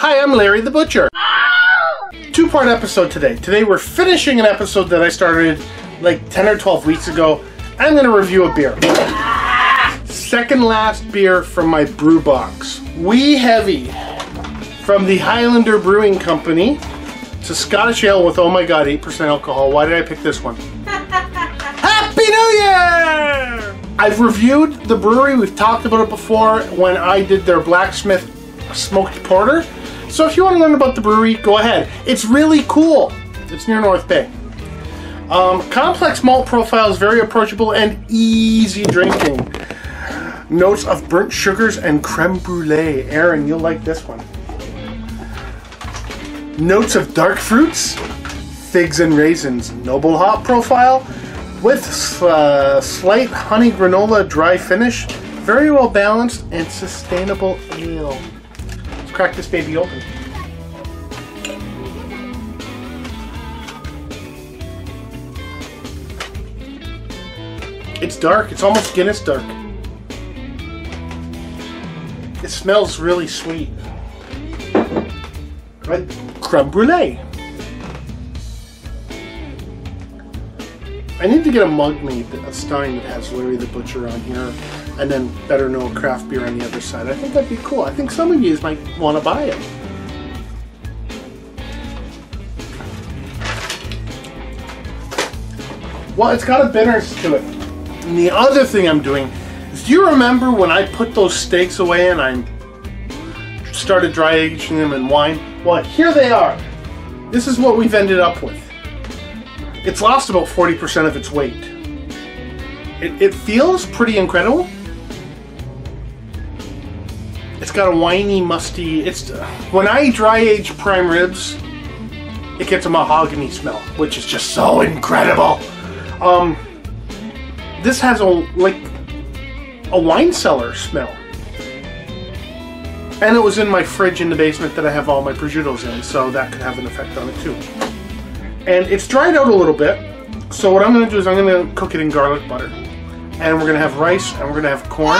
Hi, I'm Larry the Butcher. Two part episode today. Today we're finishing an episode that I started like 10 or 12 weeks ago. I'm going to review a beer. Second last beer from my brew box. Wee Heavy from the Highlander Brewing Company. It's a Scottish ale with, oh my god, 8% alcohol. Why did I pick this one? Happy New Year! I've reviewed the brewery. We've talked about it before when I did their Blacksmith Smoked Porter. So if you want to learn about the brewery, go ahead. It's really cool. It's near North Bay. Um, complex malt profile is very approachable and easy drinking. Notes of burnt sugars and creme brulee. Aaron, you'll like this one. Notes of dark fruits, figs and raisins. Noble hop profile with uh, slight honey granola dry finish. Very well balanced and sustainable ale. Crack this baby open. It's dark. It's almost Guinness dark. It smells really sweet. Like creme brulee. I need to get a mug made, a stein that has Larry the Butcher on here, and then Better Know Craft Beer on the other side. I think that'd be cool. I think some of you might want to buy it. Well, it's got a bitterness to it. And the other thing I'm doing is, do you remember when I put those steaks away and I started dry aging them in wine? Well, here they are. This is what we've ended up with. It's lost about 40% of its weight. It, it feels pretty incredible. It's got a winey, musty. It's when I dry age prime ribs, it gets a mahogany smell, which is just so incredible. Um, this has a like a wine cellar smell, and it was in my fridge in the basement that I have all my prosciuttos in, so that could have an effect on it too. And it's dried out a little bit, so what I'm going to do is I'm going to cook it in garlic butter, and we're going to have rice and we're going to have corn.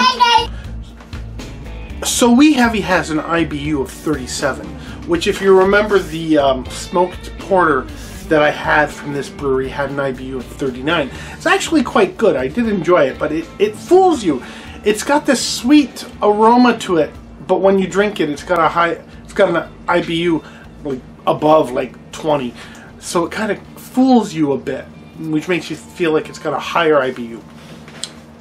So Wee Heavy has an IBU of 37, which if you remember the um, smoked porter that I had from this brewery had an IBU of 39. It's actually quite good. I did enjoy it, but it, it fools you. It's got this sweet aroma to it, but when you drink it, it's got a high, it's got an IBU like above like 20. So it kind of fools you a bit, which makes you feel like it's got a higher IBU.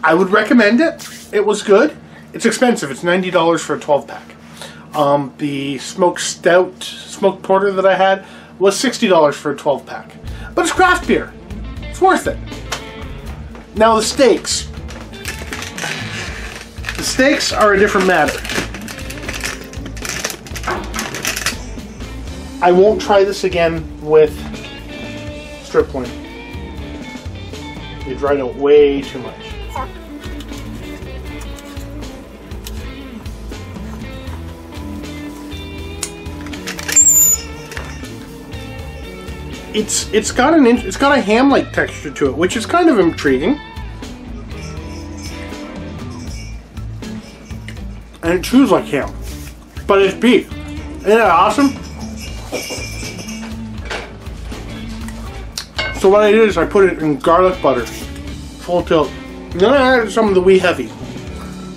I would recommend it. It was good. It's expensive. It's $90 for a 12 pack. Um, the smoked stout, smoked porter that I had was $60 for a 12 pack. But it's craft beer. It's worth it. Now the steaks. The steaks are a different matter. I won't try this again with strip loin. You dried out way too much. It's it's got an it's got a ham-like texture to it, which is kind of intriguing. And it chews like ham, but it's beef. Isn't that awesome? So what I did is I put it in garlic butter, full tilt. And then I added some of the wee heavy,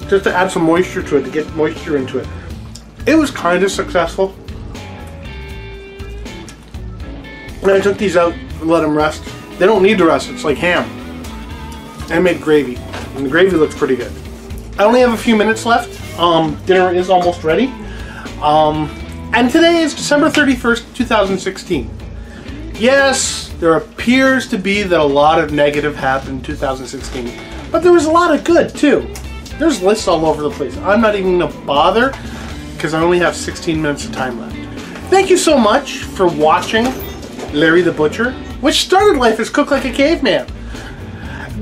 just to add some moisture to it, to get moisture into it. It was kind of successful. And I took these out and let them rest. They don't need to rest, it's like ham. I made gravy, and the gravy looks pretty good. I only have a few minutes left. Um, dinner is almost ready. Um, and today is December 31st, 2016. Yes, there appears to be that a lot of negative happened in 2016, but there was a lot of good too. There's lists all over the place. I'm not even gonna bother because I only have 16 minutes of time left. Thank you so much for watching Larry the Butcher, which started life as Cook Like a Caveman.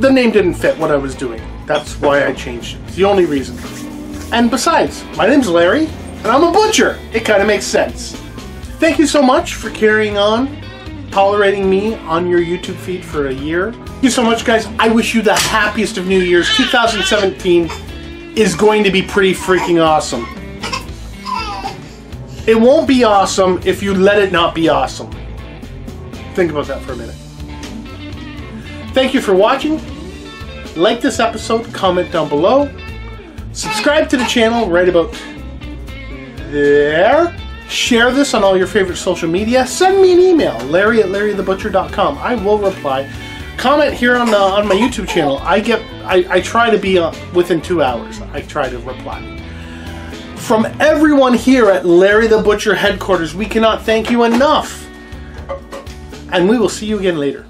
The name didn't fit what I was doing. That's why I changed it. It's the only reason. And besides, my name's Larry, and I'm a butcher. It kind of makes sense. Thank you so much for carrying on, tolerating me on your YouTube feed for a year. Thank you so much, guys. I wish you the happiest of New Year's. 2017 is going to be pretty freaking awesome. It won't be awesome if you let it not be awesome. Think about that for a minute. Thank you for watching. Like this episode, comment down below. Subscribe to the channel right about there. Share this on all your favorite social media. Send me an email, larry at larrythebutcher.com. I will reply. Comment here on the, on my YouTube channel. I get I, I try to be uh, within two hours. I try to reply. From everyone here at Larry the Butcher headquarters, we cannot thank you enough. And we will see you again later.